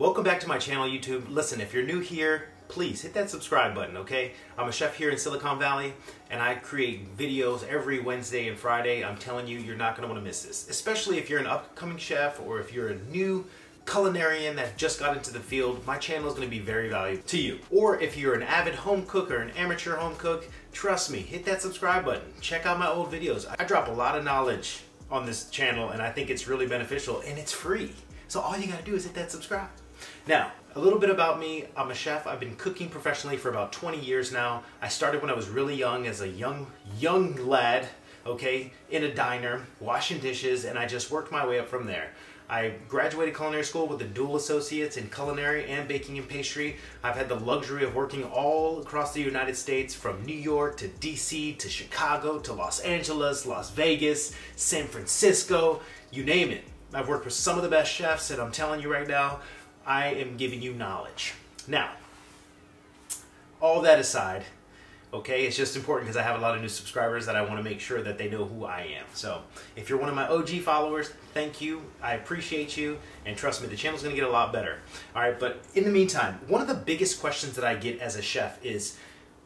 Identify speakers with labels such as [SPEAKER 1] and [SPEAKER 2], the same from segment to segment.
[SPEAKER 1] Welcome back to my channel, YouTube. Listen, if you're new here, please hit that subscribe button, okay? I'm a chef here in Silicon Valley, and I create videos every Wednesday and Friday. I'm telling you, you're not want to miss this, especially if you're an upcoming chef or if you're a new culinarian that just got into the field, my channel is to be very valuable to you. Or if you're an avid home cook or an amateur home cook, trust me, hit that subscribe button. Check out my old videos. I drop a lot of knowledge on this channel and I think it's really beneficial and it's free. So all you gotta do is hit that subscribe. Now, a little bit about me. I'm a chef. I've been cooking professionally for about 20 years now. I started when I was really young as a young, young lad, okay, in a diner, washing dishes, and I just worked my way up from there. I graduated culinary school with a dual associates in culinary and baking and pastry. I've had the luxury of working all across the United States from New York to DC to Chicago to Los Angeles, Las Vegas, San Francisco, you name it. I've worked with some of the best chefs, and I'm telling you right now, I am giving you knowledge. Now, all that aside, okay, it's just important because I have a lot of new subscribers that I want to make sure that they know who I am. So, if you're one of my OG followers, thank you. I appreciate you, and trust me, the channel's going to get a lot better. All right, but in the meantime, one of the biggest questions that I get as a chef is,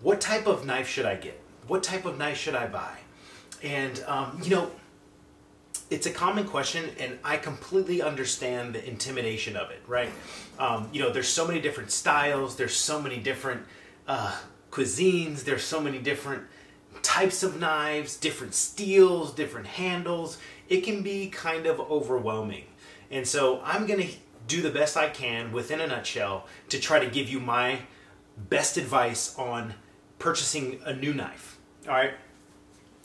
[SPEAKER 1] what type of knife should I get? What type of knife should I buy? And um, you know it's a common question, and I completely understand the intimidation of it, right? Um, you know, there's so many different styles, there's so many different uh, cuisines, there's so many different types of knives, different steels, different handles. It can be kind of overwhelming. And so I'm going to do the best I can within a nutshell to try to give you my best advice on purchasing a new knife. All right.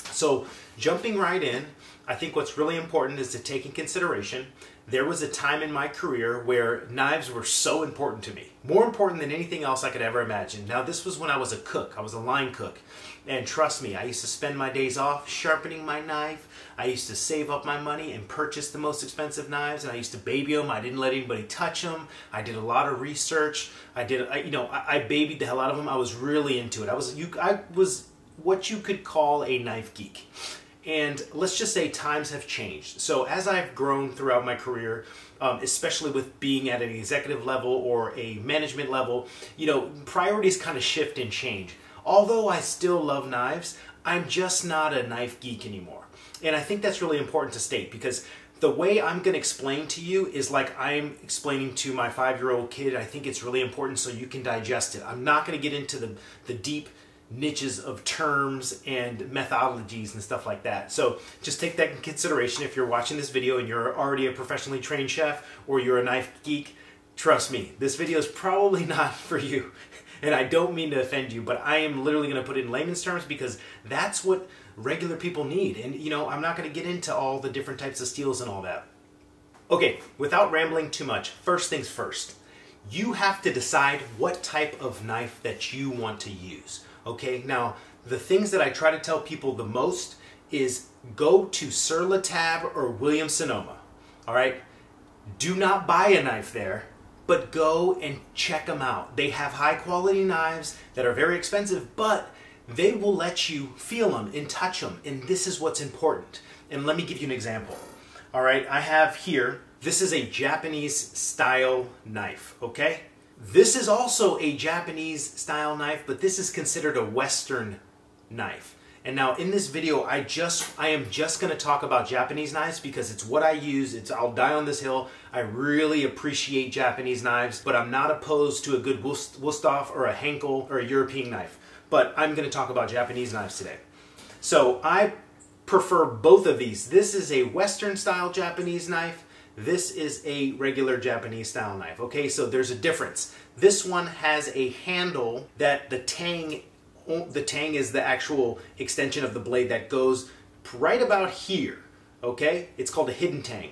[SPEAKER 1] So jumping right in, I think what's really important is to take in consideration there was a time in my career where knives were so important to me. More important than anything else I could ever imagine. Now, this was when I was a cook. I was a line cook. And trust me, I used to spend my days off sharpening my knife. I used to save up my money and purchase the most expensive knives. And I used to baby them. I didn't let anybody touch them. I did a lot of research. I did, I, you know, I, I babied the hell out of them. I was really into it. I was, you, I was what you could call a knife geek. And let's just say times have changed. So as I've grown throughout my career, um, especially with being at an executive level or a management level, you know, priorities kind of shift and change. Although I still love knives, I'm just not a knife geek anymore. And I think that's really important to state because the way I'm going to explain to you is like I'm explaining to my five-year-old kid. I think it's really important so you can digest it. I'm not going to get into the, the deep niches of terms and methodologies and stuff like that. So just take that in consideration if you're watching this video and you're already a professionally trained chef or you're a knife geek. Trust me, this video is probably not for you. And I don't mean to offend you, but I am literally going to put it in layman's terms because that's what regular people need. And you know, I'm not going to get into all the different types of steels and all that. Okay, without rambling too much, first things first. You have to decide what type of knife that you want to use. Okay, now the things that I try to tell people the most is go to Sur La Table or Williams Sonoma. All right, do not buy a knife there, but go and check them out. They have high quality knives that are very expensive, but they will let you feel them and touch them, and this is what's important. And let me give you an example. All right, I have here, this is a Japanese style knife, okay? This is also a Japanese style knife, but this is considered a Western knife. And now in this video, I just I am just going to talk about Japanese knives because it's what I use. It's I'll die on this hill. I really appreciate Japanese knives, but I'm not opposed to a good Wusthof or a Henkel or a European knife. But I'm going to talk about Japanese knives today. So I prefer both of these. This is a Western style Japanese knife. This is a regular Japanese style knife. Okay, so there's a difference. This one has a handle that the tang, the tang is the actual extension of the blade that goes right about here. Okay, it's called a hidden tang.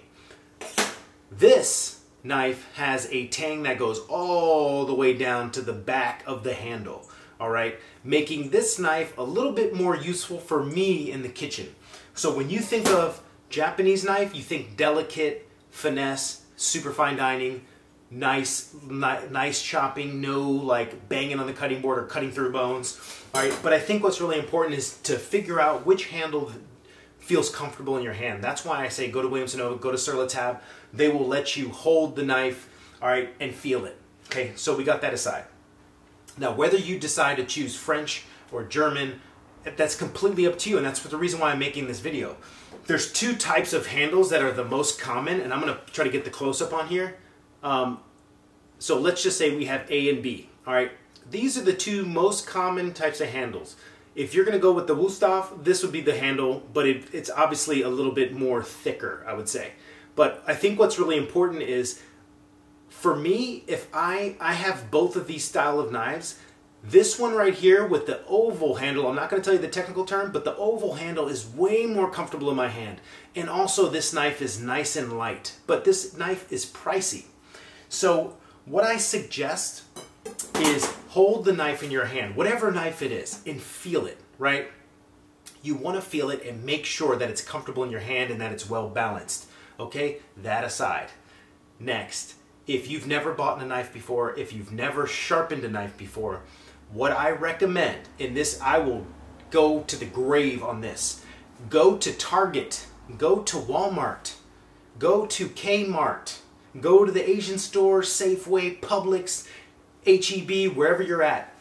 [SPEAKER 1] This knife has a tang that goes all the way down to the back of the handle. All right, making this knife a little bit more useful for me in the kitchen. So when you think of Japanese knife, you think delicate, finesse, super fine dining, nice ni nice chopping, no like banging on the cutting board or cutting through bones. All right, but I think what's really important is to figure out which handle feels comfortable in your hand. That's why I say go to Williams Sonoma, go to Sur La Table. They will let you hold the knife all right, and feel it. Okay, so we got that aside. Now, whether you decide to choose French or German, that's completely up to you, and that's the reason why I'm making this video. There's two types of handles that are the most common, and I'm going to try to get the close-up on here. Um, so let's just say we have A and B, all right? These are the two most common types of handles. If you're going to go with the Wusthof, this would be the handle, but it, it's obviously a little bit more thicker, I would say. But I think what's really important is for me, if I, I have both of these style of knives, this one right here with the oval handle, I'm not going to tell you the technical term, but the oval handle is way more comfortable in my hand. And also this knife is nice and light, but this knife is pricey. So what I suggest is hold the knife in your hand, whatever knife it is, and feel it, right? You want to feel it and make sure that it's comfortable in your hand and that it's well balanced. Okay, that aside. Next, if you've never bought a knife before, if you've never sharpened a knife before, what I recommend, in this I will go to the grave on this, go to Target, go to Walmart, go to Kmart, go to the Asian store, Safeway, Publix, HEB, wherever you're at.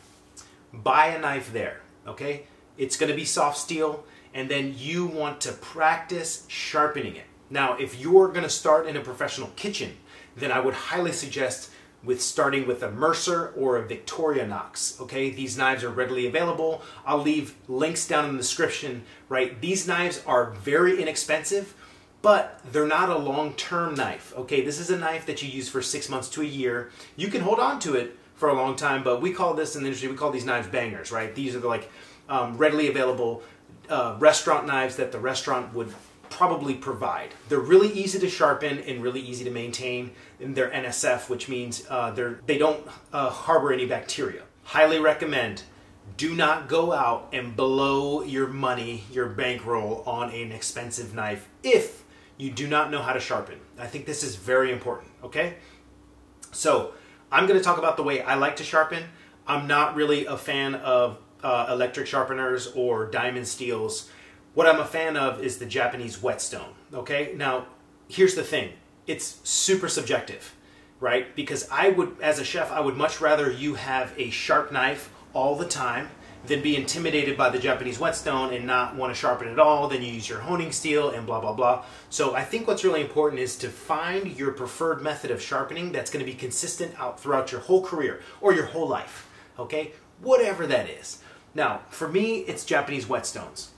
[SPEAKER 1] Buy a knife there, okay? It's gonna be soft steel, and then you want to practice sharpening it. Now, if you're gonna start in a professional kitchen, then I would highly suggest with starting with a Mercer or a Victorinox. Okay, these knives are readily available. I'll leave links down in the description, right? These knives are very inexpensive, but they're not a long-term knife. Okay, this is a knife that you use for six months to a year. You can hold on to it for a long time, but we call this in the industry, we call these knives bangers, right? These are the like um, readily available uh, restaurant knives that the restaurant would probably provide. They're really easy to sharpen and really easy to maintain. And they're NSF, which means uh, they're, they don't uh, harbor any bacteria. Highly recommend. Do not go out and blow your money, your bankroll on an expensive knife if you do not know how to sharpen. I think this is very important, okay? So I'm gonna talk about the way I like to sharpen. I'm not really a fan of uh, electric sharpeners or diamond steels. What I'm a fan of is the Japanese whetstone. Okay, now here's the thing it's super subjective, right? Because I would, as a chef, I would much rather you have a sharp knife all the time than be intimidated by the Japanese whetstone and not want to sharpen at all, then you use your honing steel and blah, blah, blah. So I think what's really important is to find your preferred method of sharpening that's going to be consistent out throughout your whole career or your whole life, okay? Whatever that is. Now, for me, it's Japanese whetstones.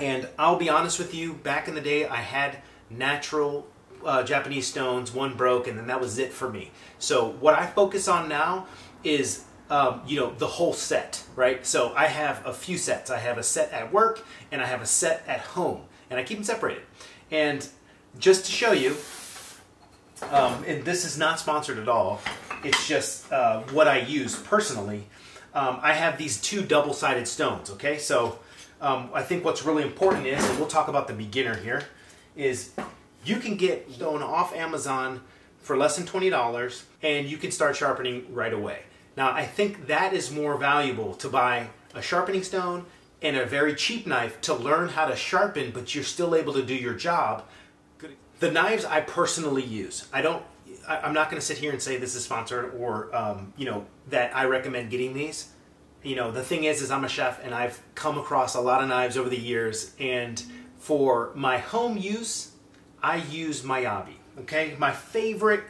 [SPEAKER 1] And I'll be honest with you, back in the day, I had natural uh, Japanese stones, one broke, and then that was it for me. So what I focus on now is, um, you know, the whole set, right? So I have a few sets. I have a set at work, and I have a set at home, and I keep them separated. And just to show you, um, and this is not sponsored at all, it's just uh, what I use personally. Um, I have these two double-sided stones, okay? So um, I think what's really important is, and we'll talk about the beginner here, is you can get stone off Amazon for less than $20 and you can start sharpening right away. Now I think that is more valuable to buy a sharpening stone and a very cheap knife to learn how to sharpen but you're still able to do your job. The knives I personally use, I don't, I'm not going to sit here and say this is sponsored or um, you know that I recommend getting these you know, the thing is, is I'm a chef and I've come across a lot of knives over the years. And for my home use, I use Miyabi. Okay, my favorite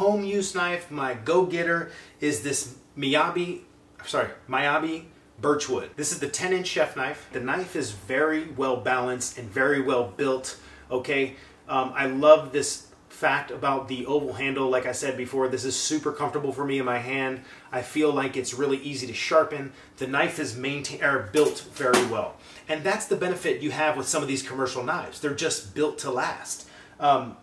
[SPEAKER 1] home use knife, my go-getter, is this Miyabi. Sorry, Miyabi Birchwood. This is the 10-inch chef knife. The knife is very well balanced and very well built. Okay, um, I love this fact about the oval handle, like I said before, this is super comfortable for me in my hand. I feel like it's really easy to sharpen. The knife is or built very well. And that's the benefit you have with some of these commercial knives. They're just built to last. Um,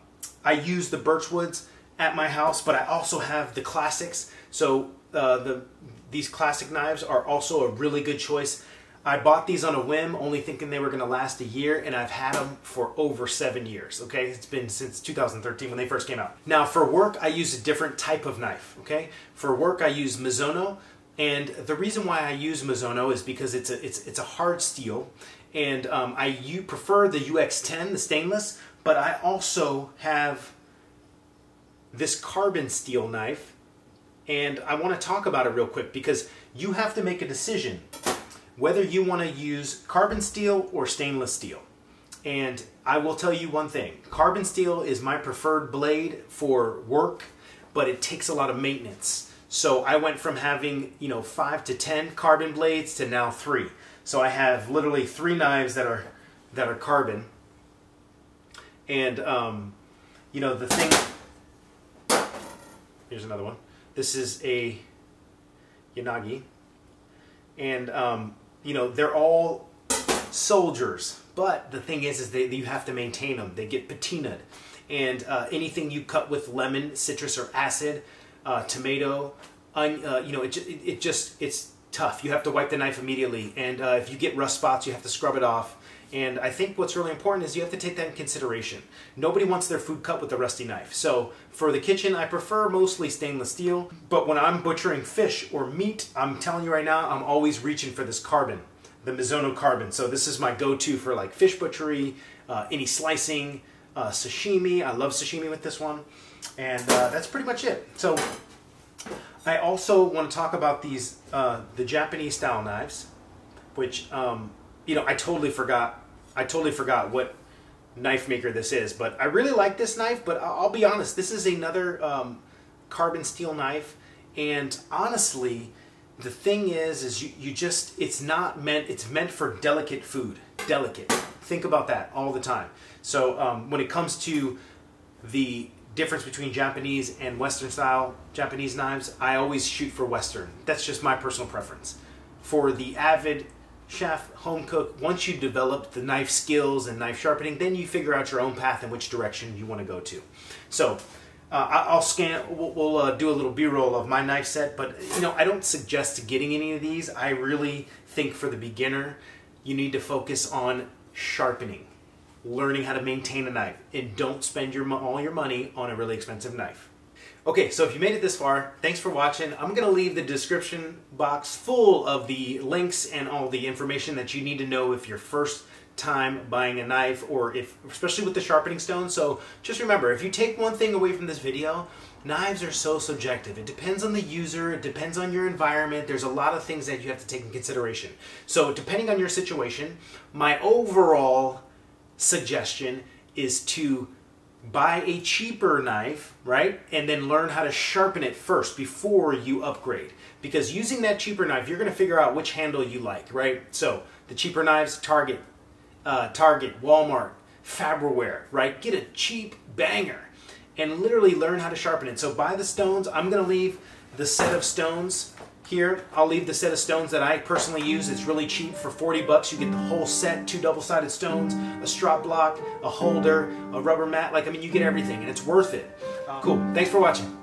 [SPEAKER 1] I use the Birchwoods at my house, but I also have the classics. So uh, the these classic knives are also a really good choice. I bought these on a whim, only thinking they were going to last a year, and I've had them for over seven years, okay? It's been since 2013 when they first came out. Now, for work, I use a different type of knife, okay? For work, I use Misono, and the reason why I use Misono is because it's a, it's, it's a hard steel, and um, I you prefer the UX10, the stainless, but I also have this carbon steel knife and I want to talk about it real quick because you have to make a decision whether you want to use carbon steel or stainless steel. And I will tell you one thing, carbon steel is my preferred blade for work, but it takes a lot of maintenance. So I went from having, you know, five to 10 carbon blades to now three. So I have literally three knives that are, that are carbon. And, um, you know, the thing, here's another one. This is a Yanagi. And, um, you know, they're all soldiers. But the thing is, is that you have to maintain them. They get patinaed. And uh, anything you cut with lemon, citrus, or acid, uh, tomato, uh, you know, it, it, it, just, it's tough. You have to wipe the knife immediately. And uh, if you get rust spots, you have to scrub it off. And I think what's really important is you have to take that in consideration. Nobody wants their food cut with a rusty knife. So for the kitchen, I prefer mostly stainless steel. But when I'm butchering fish or meat, I'm telling you right now, I'm always reaching for this carbon, the Misono carbon. So this is my go-to for like fish butchery, uh, any slicing, uh, sashimi. I love sashimi with this one. And uh, that's pretty much it. So I also want to talk about these, uh, the Japanese style knives, which um, you know, I totally forgot. I totally forgot what knife maker this is, but I really like this knife. But I'll be honest, this is another um, carbon steel knife, and honestly, the thing is, is you, you just it's not meant. It's meant for delicate food. Delicate. Think about that all the time. So um, when it comes to the difference between Japanese and Western style Japanese knives, I always shoot for Western. That's just my personal preference. For the avid chef, home cook, once you develop the knife skills and knife sharpening, then you figure out your own path and which direction you want to go to. So uh, I'll scan, we'll, we'll uh, do a little B-roll of my knife set, but you know, I don't suggest getting any of these. I really think for the beginner, you need to focus on sharpening, learning how to maintain a knife, and don't spend your all your money on a really expensive knife. Okay, so if you made it this far, thanks for watching. I'm going to leave the description box full of the links and all the information that you need to know if you're first time buying a knife or if especially with the sharpening stone. So just remember, if you take one thing away from this video, knives are so subjective. It depends on the user, it depends on your environment. There's a lot of things that you have to take in consideration. So depending on your situation, my overall suggestion is to buy a cheaper knife, right? And then learn how to sharpen it first before you upgrade. Because using that cheaper knife, you're going to figure out which handle you like, right? So the cheaper knives, Target, uh, Target, Walmart, Farberware, right? Get a cheap banger and literally learn how to sharpen it. So buy the stones. I'm going to leave the set of stones here, I'll leave the set of stones that I personally use. It's really cheap for 40 bucks. You get the whole set, two double-sided stones, a strop block, a holder, a rubber mat. Like, I mean, you get everything, and it's worth it. Um, cool. Thanks for watching.